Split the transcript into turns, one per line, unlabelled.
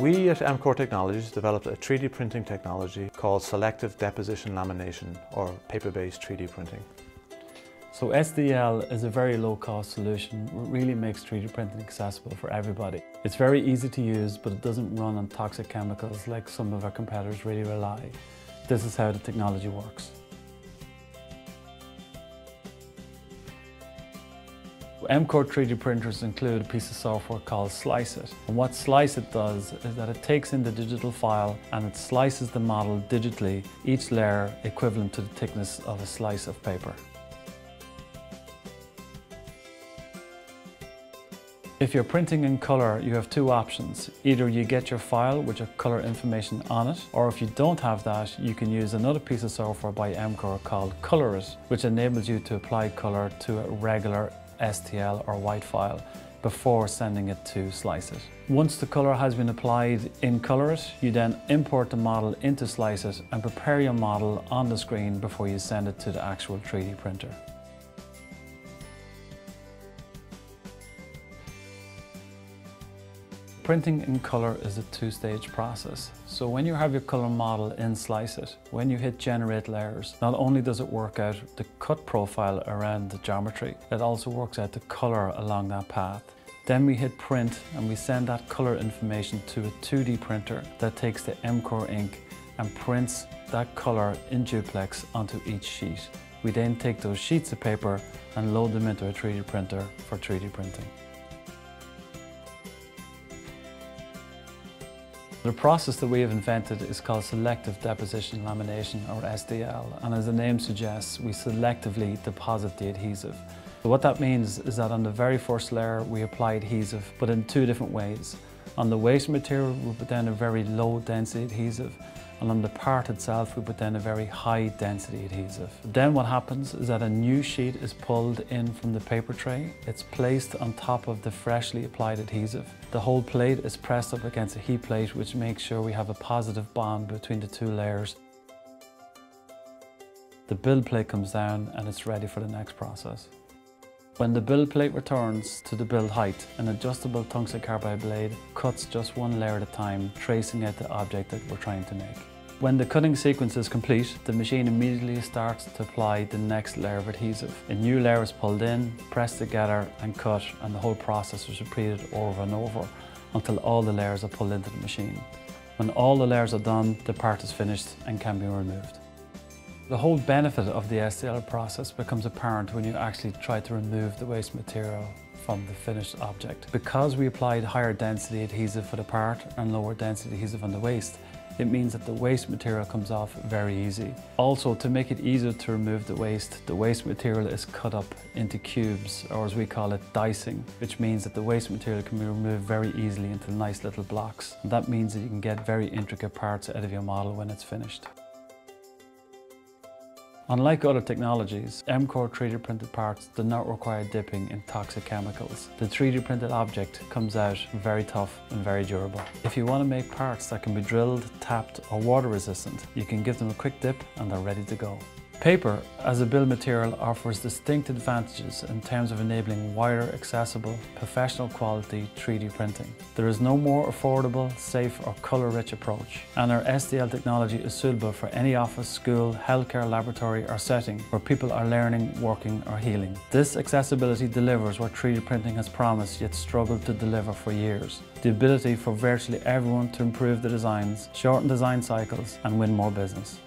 We at Mcor Technologies developed a 3D printing technology called selective deposition lamination or paper-based 3D printing.
So SDL is a very low cost solution. It really makes 3D printing accessible for everybody. It's very easy to use, but it doesn't run on toxic chemicals like some of our competitors really rely. This is how the technology works. Mcor 3D printers include a piece of software called SliceIt. And what SliceIt does is that it takes in the digital file and it slices the model digitally, each layer equivalent to the thickness of a slice of paper. If you're printing in colour, you have two options. Either you get your file with your colour information on it, or if you don't have that, you can use another piece of software by Mcor called Colorit, which enables you to apply colour to a regular STL or white file before sending it to SliceIt. Once the colour has been applied in Colorit, you then import the model into SliceIt and prepare your model on the screen before you send it to the actual 3D printer. Printing in colour is a two-stage process. So when you have your colour model in SliceIt, when you hit generate layers, not only does it work out the cut profile around the geometry, it also works out the colour along that path. Then we hit print and we send that colour information to a 2D printer that takes the Mcor ink and prints that colour in duplex onto each sheet. We then take those sheets of paper and load them into a 3D printer for 3D printing. The process that we have invented is called selective deposition lamination or SDL and as the name suggests we selectively deposit the adhesive. What that means is that on the very first layer we apply adhesive but in two different ways. On the waste material we put down a very low density adhesive and on the part itself we put down a very high density adhesive. Then what happens is that a new sheet is pulled in from the paper tray. It's placed on top of the freshly applied adhesive. The whole plate is pressed up against a heat plate which makes sure we have a positive bond between the two layers. The build plate comes down and it's ready for the next process. When the build plate returns to the build height, an adjustable tungsten carbide blade cuts just one layer at a time, tracing out the object that we're trying to make. When the cutting sequence is complete, the machine immediately starts to apply the next layer of adhesive. A new layer is pulled in, pressed together and cut and the whole process is repeated over and over until all the layers are pulled into the machine. When all the layers are done, the part is finished and can be removed. The whole benefit of the SDL process becomes apparent when you actually try to remove the waste material from the finished object. Because we applied higher density adhesive for the part and lower density adhesive on the waste, it means that the waste material comes off very easy. Also, to make it easier to remove the waste, the waste material is cut up into cubes, or as we call it, dicing, which means that the waste material can be removed very easily into nice little blocks. That means that you can get very intricate parts out of your model when it's finished. Unlike other technologies, Mcor 3D printed parts do not require dipping in toxic chemicals. The 3D printed object comes out very tough and very durable. If you want to make parts that can be drilled, tapped or water resistant, you can give them a quick dip and they're ready to go. Paper as a build material offers distinct advantages in terms of enabling wider, accessible, professional quality 3D printing. There is no more affordable, safe or colour-rich approach and our SDL technology is suitable for any office, school, healthcare laboratory or setting where people are learning, working or healing. This accessibility delivers what 3D printing has promised yet struggled to deliver for years. The ability for virtually everyone to improve the designs, shorten design cycles and win more business.